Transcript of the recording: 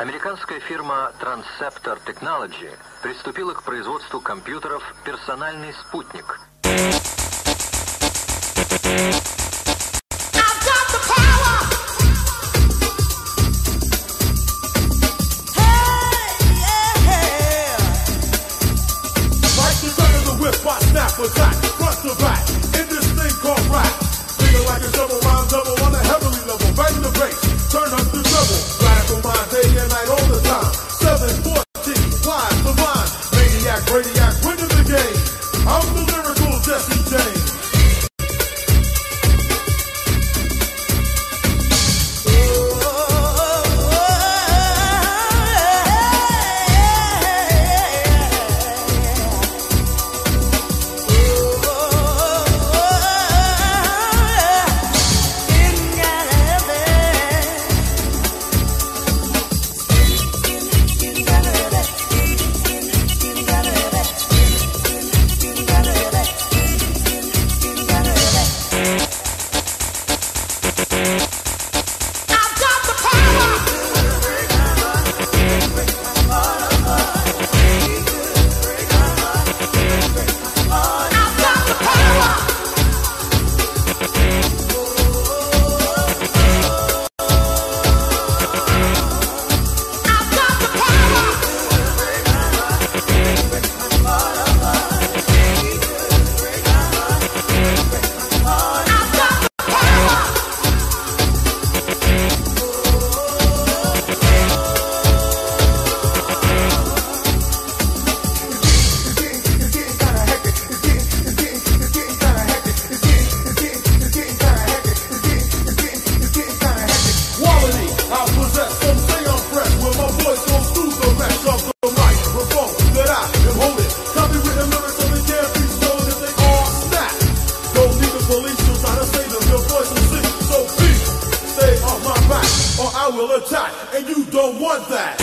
Американская фирма Transceptor Technology приступила к производству компьютеров «Персональный спутник». Back. don't want that.